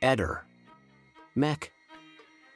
Eder. Mech.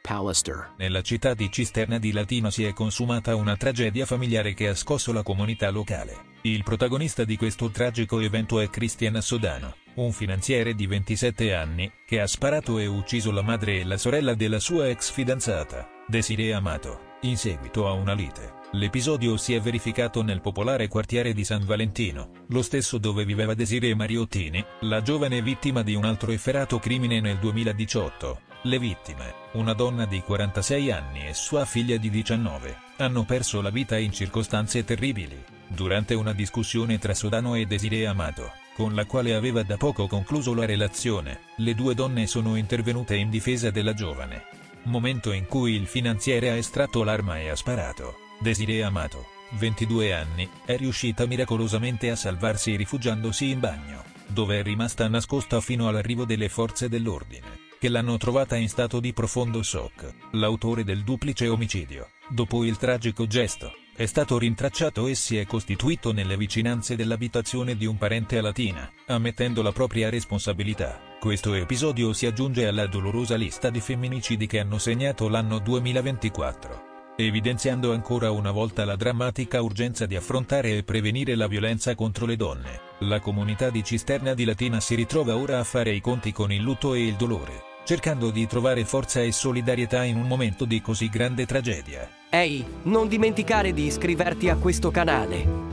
Pallister. Nella città di Cisterna di Latina si è consumata una tragedia familiare che ha scosso la comunità locale. Il protagonista di questo tragico evento è Christian Sodano, un finanziere di 27 anni, che ha sparato e ucciso la madre e la sorella della sua ex fidanzata, Desiree Amato, in seguito a una lite. L'episodio si è verificato nel popolare quartiere di San Valentino, lo stesso dove viveva Desiree Mariottini, la giovane vittima di un altro efferato crimine nel 2018. Le vittime, una donna di 46 anni e sua figlia di 19, hanno perso la vita in circostanze terribili, durante una discussione tra Sodano e Desiree Amato, con la quale aveva da poco concluso la relazione, le due donne sono intervenute in difesa della giovane. Momento in cui il finanziere ha estratto l'arma e ha sparato. Desiree Amato, 22 anni, è riuscita miracolosamente a salvarsi rifugiandosi in bagno, dove è rimasta nascosta fino all'arrivo delle forze dell'ordine che l'hanno trovata in stato di profondo shock. L'autore del duplice omicidio, dopo il tragico gesto, è stato rintracciato e si è costituito nelle vicinanze dell'abitazione di un parente a Latina, ammettendo la propria responsabilità. Questo episodio si aggiunge alla dolorosa lista di femminicidi che hanno segnato l'anno 2024 evidenziando ancora una volta la drammatica urgenza di affrontare e prevenire la violenza contro le donne. La comunità di Cisterna di Latina si ritrova ora a fare i conti con il lutto e il dolore cercando di trovare forza e solidarietà in un momento di così grande tragedia. Ehi, non dimenticare di iscriverti a questo canale.